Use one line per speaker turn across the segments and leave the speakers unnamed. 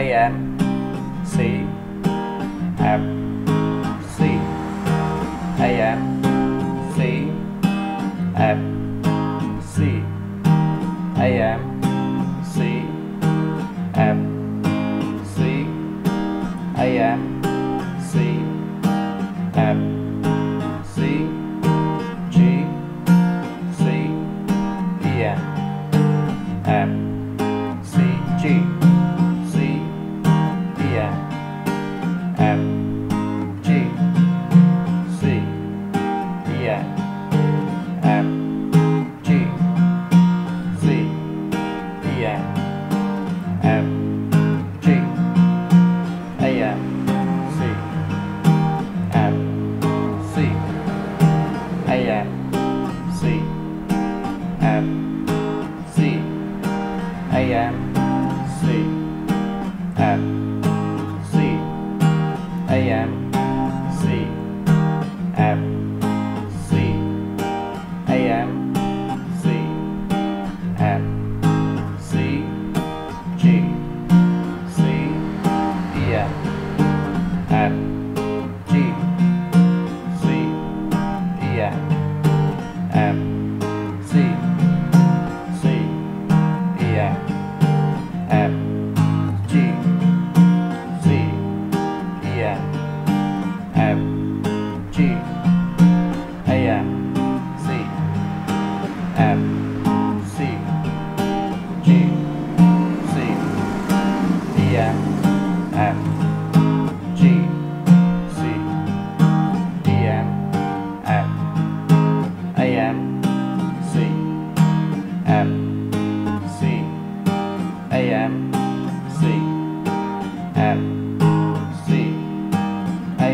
AM C F C. AM C F C. AM C F C. AM C F C. G C E N F C G F C. A M C. F. C. A M C. F. C. A M C. F. C. G. C. E N F F G A M C. F C G C. E N F G C. E N F A M C. F C. A M C. F C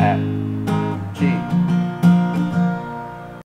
app.